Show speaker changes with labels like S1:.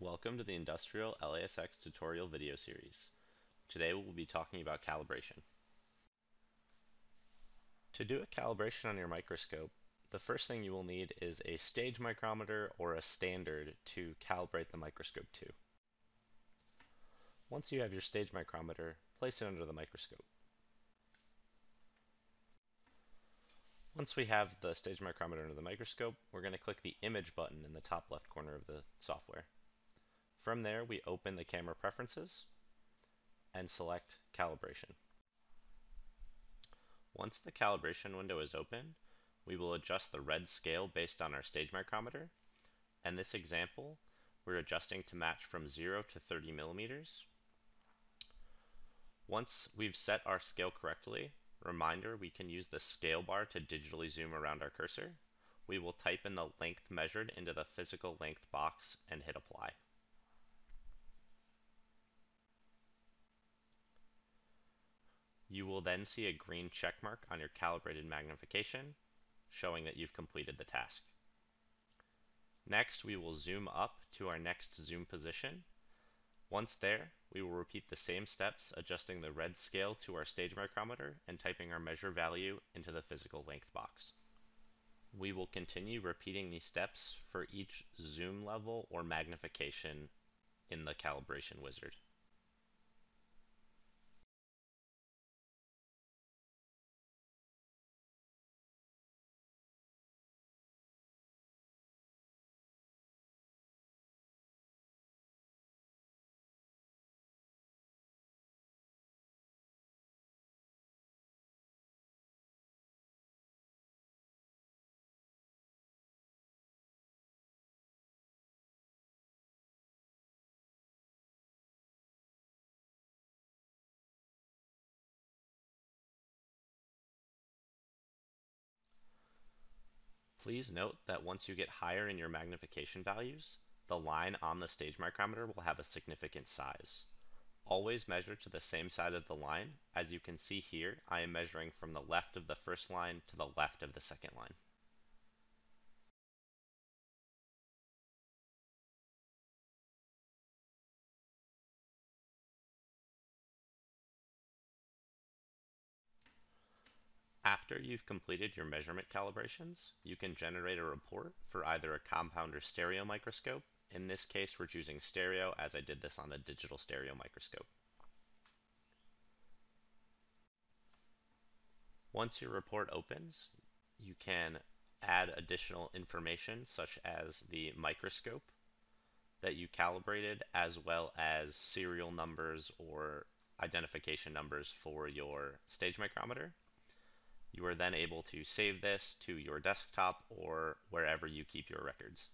S1: Welcome to the Industrial LASX tutorial video series. Today we will be talking about calibration. To do a calibration on your microscope, the first thing you will need is a stage micrometer or a standard to calibrate the microscope to. Once you have your stage micrometer, place it under the microscope. Once we have the stage micrometer under the microscope, we're going to click the image button in the top left corner of the software. From there, we open the camera preferences and select calibration. Once the calibration window is open, we will adjust the red scale based on our stage micrometer. And this example, we're adjusting to match from 0 to 30 millimeters. Once we've set our scale correctly, reminder we can use the scale bar to digitally zoom around our cursor. We will type in the length measured into the physical length box and hit apply. You will then see a green check mark on your calibrated magnification, showing that you've completed the task. Next, we will zoom up to our next zoom position. Once there, we will repeat the same steps, adjusting the red scale to our stage micrometer and typing our measure value into the physical length box. We will continue repeating these steps for each zoom level or magnification in the calibration wizard. Please note that once you get higher in your magnification values, the line on the stage micrometer will have a significant size. Always measure to the same side of the line. As you can see here, I am measuring from the left of the first line to the left of the second line. After you've completed your measurement calibrations, you can generate a report for either a compound or stereo microscope. In this case, we're choosing stereo as I did this on a digital stereo microscope. Once your report opens, you can add additional information such as the microscope that you calibrated as well as serial numbers or identification numbers for your stage micrometer. You are then able to save this to your desktop or wherever you keep your records.